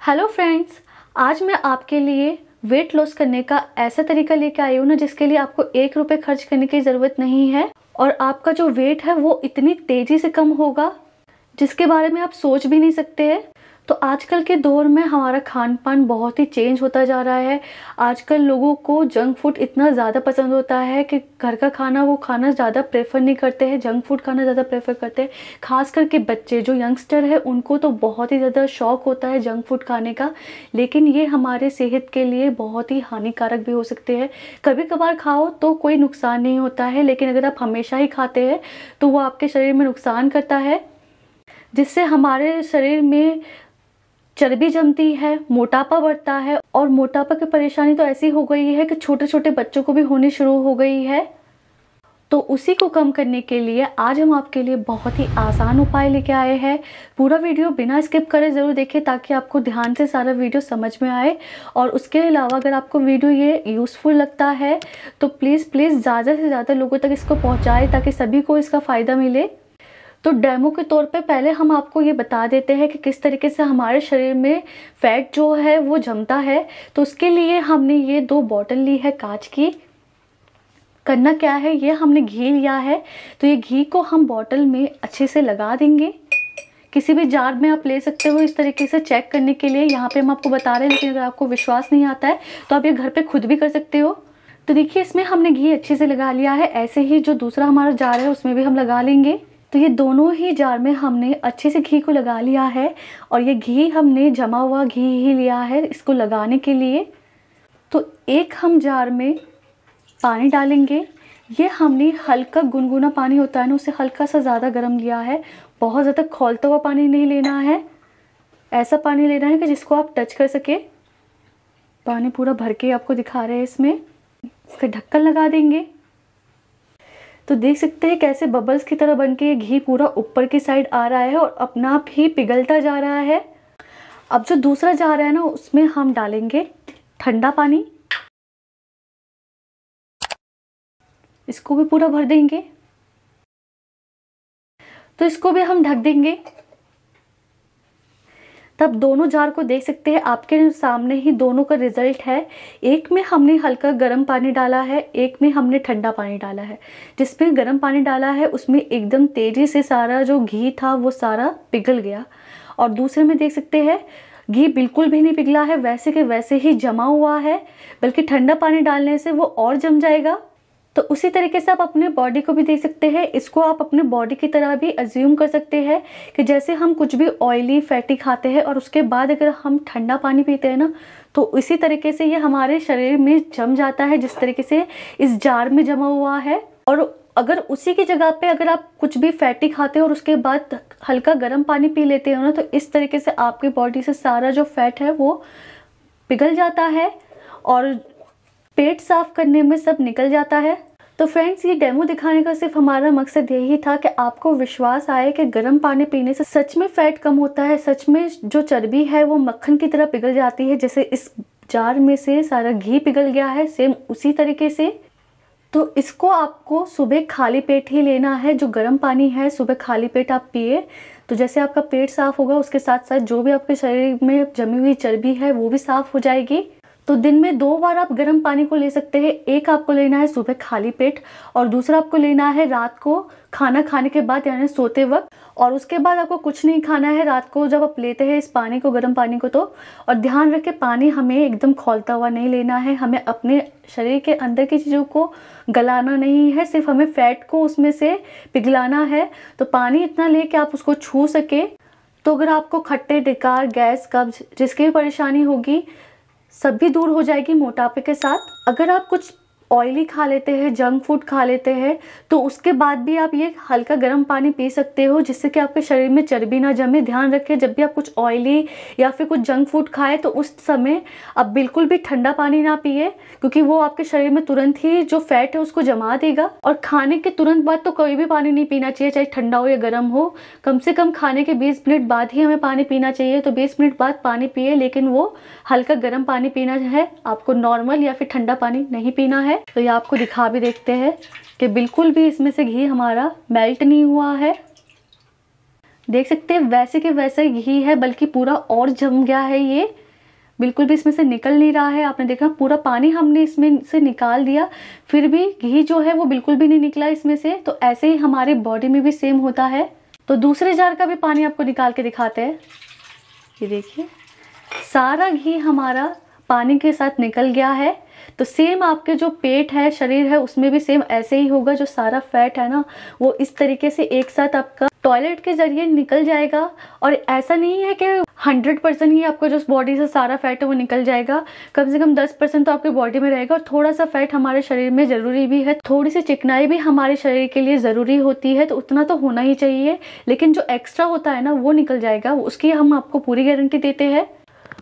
Hello friends आज मैं आपके लिए वेट लॉस करने का ऐसा तरीका लेके आई हूँ ना, जिसके लिए आपको एक रुपये खर्च करने की ज़रूरत नहीं है और आपका जो वेट है वो इतनी तेज़ी से कम होगा, जिसके बारे में आप सोच भी नहीं सकते हैं। तो आजकल के दौर में हमारा खान पान बहुत ही चेंज होता जा रहा है। आजकल लोगों को जंक फ़ूड इतना ज़्यादा पसंद होता है कि घर का खाना वो खाना ज़्यादा प्रेफर नहीं करते हैं जंक फ़ूड खाना ज़्यादा प्रेफर करते हैं। खास करके बच्चे, जो यंगस्टर है, उनको तो बहुत ही ज़्यादा शौक होता है जंक फ़ूड खाने का। लेकिन ये हमारे सेहत के लिए बहुत ही हानिकारक भी हो सकते हैं। कभी कभार खाओ तो कोई नुकसान नहीं होता है, लेकिन अगर आप हमेशा ही खाते हैं तो वो आपके शरीर में नुकसान करता है, जिससे हमारे शरीर में चर्बी जमती है, मोटापा बढ़ता है और मोटापा की परेशानी तो ऐसी हो गई है कि छोटे छोटे बच्चों को भी होनी शुरू हो गई है। तो उसी को कम करने के लिए आज हम आपके लिए बहुत ही आसान उपाय लेके आए हैं। पूरा वीडियो बिना स्किप करे ज़रूर देखें ताकि आपको ध्यान से सारा वीडियो समझ में आए और उसके अलावा अगर आपको वीडियो ये यूज़फुल लगता है तो प्लीज़ प्लीज़ ज़्यादा से ज़्यादा लोगों तक इसको पहुँचाए ताकि सभी को इसका फ़ायदा मिले। तो डेमो के तौर पे पहले हम आपको ये बता देते हैं कि किस तरीके से हमारे शरीर में फैट जो है वो जमता है। तो उसके लिए हमने ये दो बॉटल ली है कांच की। करना क्या है? ये हमने घी लिया है। तो ये घी को हम बॉटल में अच्छे से लगा देंगे। किसी भी जार में आप ले सकते हो इस तरीके से चेक करने के लिए। यहाँ पे हम आपको बता रहे हैं, लेकिन अगर आपको विश्वास नहीं आता है तो आप ये घर पे खुद भी कर सकते हो। तो देखिए, इसमें हमने घी अच्छे से लगा लिया है। ऐसे ही जो दूसरा हमारा जार है, उसमें भी हम लगा लेंगे। तो ये दोनों ही जार में हमने अच्छे से घी को लगा लिया है और ये घी हमने जमा हुआ घी ही लिया है इसको लगाने के लिए। तो एक हम जार में पानी डालेंगे। ये हमने हल्का गुनगुना पानी होता है ना, उसे हल्का सा ज़्यादा गर्म लिया है। बहुत ज़्यादा खोलता हुआ पानी नहीं लेना है। ऐसा पानी लेना है कि जिसको आप टच कर सके। पानी पूरा भर के आपको दिखा रहे हैं इसमें। इसका ढक्कन लगा देंगे। तो देख सकते हैं कैसे बबल्स की तरह बन के ये घी पूरा ऊपर की साइड आ रहा है और अपना आप ही पिघलता जा रहा है। अब जो दूसरा जा रहा है ना, उसमें हम डालेंगे ठंडा पानी। इसको भी पूरा भर देंगे। तो इसको भी हम ढक देंगे। तब दोनों जार को देख सकते हैं। आपके सामने ही दोनों का रिज़ल्ट है। एक में हमने हल्का गर्म पानी डाला है, एक में हमने ठंडा पानी डाला है। जिसमें गर्म पानी डाला है, उसमें एकदम तेज़ी से सारा जो घी था, वो सारा पिघल गया। और दूसरे में देख सकते हैं, घी बिल्कुल भी नहीं पिघला है। वैसे के वैसे ही जमा हुआ है, बल्कि ठंडा पानी डालने से वो और जम जाएगा। तो उसी तरीके से आप अपने बॉडी को भी देख सकते हैं। इसको आप अपने बॉडी की तरह भी अज्यूम कर सकते हैं कि जैसे हम कुछ भी ऑयली फैटी खाते हैं और उसके बाद अगर हम ठंडा पानी पीते हैं ना तो इसी तरीके से ये हमारे शरीर में जम जाता है, जिस तरीके से इस जार में जमा हुआ है। और अगर उसी की जगह पे अगर आप कुछ भी फैटी खाते हो और उसके बाद हल्का गर्म पानी पी लेते हो ना तो इस तरीके से आपकी बॉडी से सारा जो फैट है वो पिघल जाता है। और पेट साफ़ करने में सब निकल जाता है। तो फ्रेंड्स ये डेमो दिखाने का सिर्फ़ हमारा मकसद यही था कि आपको विश्वास आए कि गर्म पानी पीने से सच में फैट कम होता है, सच में जो चर्बी है वो मक्खन की तरह पिघल जाती है, जैसे इस जार में से सारा घी पिघल गया है सेम उसी तरीके से। तो इसको आपको सुबह खाली पेट ही लेना है, जो गर्म पानी है, सुबह खाली पेट आप पिए। तो जैसे आपका पेट साफ़ होगा, उसके साथ साथ जो भी आपके शरीर में जमी हुई चर्बी है, वो भी साफ़ हो जाएगी। तो दिन में दो बार आप गर्म पानी को ले सकते हैं। एक आपको लेना है सुबह खाली पेट और दूसरा आपको लेना है रात को खाना खाने के बाद, यानी सोते वक्त। और उसके बाद आपको कुछ नहीं खाना है रात को, जब आप लेते हैं इस पानी को, गर्म पानी को तो। और ध्यान रखें, पानी हमें एकदम खोलता हुआ नहीं लेना है। हमें अपने शरीर के अंदर की चीज़ों को गलाना नहीं है, सिर्फ़ हमें फैट को उसमें से पिघलाना है। तो पानी इतना ले कि आप उसको छू सके। तो अगर आपको खट्टे डिकार गैस कब्ज जिसकी भी परेशानी होगी सब भी दूर हो जाएगी मोटापे के साथ। अगर आप कुछ ऑयली खा लेते हैं जंक फ़ूड खा लेते हैं तो उसके बाद भी आप ये हल्का गर्म पानी पी सकते हो, जिससे कि आपके शरीर में चर्बी ना जमे। ध्यान रखें, जब भी आप कुछ ऑयली या फिर कुछ जंक फ़ूड खाए तो उस समय आप बिल्कुल भी ठंडा पानी ना पिए, क्योंकि वो आपके शरीर में तुरंत ही जो फैट है उसको जमा देगा। और खाने के तुरंत बाद तो कोई भी पानी नहीं पीना चाहिए, चाहे ठंडा हो या गर्म हो। कम से कम खाने के बीस मिनट बाद ही हमें पानी पीना चाहिए तो बीस मिनट बाद पानी पिए, लेकिन वो हल्का गर्म पानी पीना है, आपको नॉर्मल या फिर ठंडा पानी नहीं पीना है। तो ये आपको दिखा भी देखते हैं कि बिल्कुल भी इसमें से घी हमारा मेल्ट नहीं हुआ है। देख सकते हैं, वैसे के वैसा घी है, बल्कि पूरा और जम गया है ये। बिल्कुल भी इसमें से निकल नहीं रहा है, आपने देखा, पूरा पानी हमने इसमें से निकाल दिया। फिर भी घी जो है, वो बिल्कुल भी नहीं निकला इसमें से तो ऐसे ही हमारे बॉडी में भी सेम होता है। तो दूसरे जार का भी पानी आपको निकाल के दिखाते हैं। ये देखिए, सारा घी हमारा पानी के साथ निकल गया है। तो सेम आपके जो पेट है, शरीर है, उसमें भी सेम ऐसे ही होगा, जो सारा फैट है ना, वो इस तरीके से एक साथ आपका टॉयलेट के ज़रिए निकल जाएगा। और ऐसा नहीं है कि हंड्रेड परसेंट ही आपको जो बॉडी से सारा फैट है, वो निकल जाएगा। कम से कम दस परसेंट तो आपके बॉडी में रहेगा और थोड़ा सा फैट हमारे शरीर में ज़रूरी भी है। थोड़ी सी चिकनाई भी हमारे शरीर के लिए ज़रूरी होती है तो उतना तो होना ही चाहिए। लेकिन जो एक्स्ट्रा होता है ना, वो निकल जाएगा, उसकी हम आपको पूरी गारंटी देते हैं।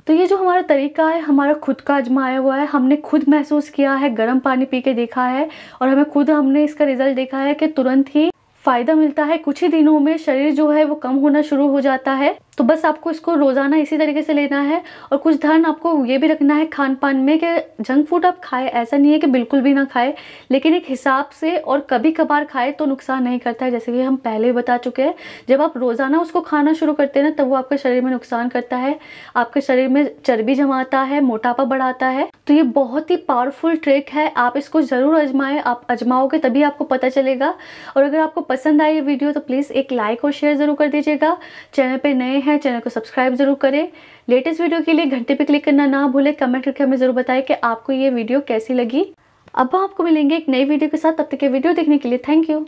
तो ये जो हमारा तरीका है, हमारा खुद का आजमाया हुआ है, हमने खुद महसूस किया है, गर्म पानी पी के देखा है और हमें खुद हमने इसका रिज़ल्ट देखा है कि तुरंत ही फ़ायदा मिलता है। कुछ ही दिनों में शरीर जो है वो कम होना शुरू हो जाता है। तो बस आपको इसको रोज़ाना इसी तरीके से लेना है और कुछ ध्यान आपको ये भी रखना है खान पान में कि जंक फ़ूड आप खाए, ऐसा नहीं है कि बिल्कुल भी ना खाए, लेकिन एक हिसाब से और कभी कभार खाए तो नुकसान नहीं करता है। जैसे कि हम पहले बता चुके हैं, जब आप रोज़ाना उसको खाना शुरू करते हैं ना, तब वो आपके शरीर में नुकसान करता है, आपके शरीर में चर्बी जमाता है, मोटापा बढ़ाता है। तो ये बहुत ही पावरफुल ट्रिक है, आप इसको ज़रूर आजमाएँ, आप आजमाओगे तभी आपको पता चलेगा। और अगर आपको पसंद आए ये वीडियो तो प्लीज़ एक लाइक और शेयर ज़रूर कर दीजिएगा। चैनल पर नए हैं चैनल को सब्सक्राइब ज़रूर करें। लेटेस्ट वीडियो के लिए घंटे पे क्लिक करना ना भूलें। कमेंट करके हमें ज़रूर बताएँ कि आपको ये वीडियो कैसी लगी। अब आपको मिलेंगे एक नई वीडियो के साथ। तब तक के वीडियो देखने के लिए थैंक यू।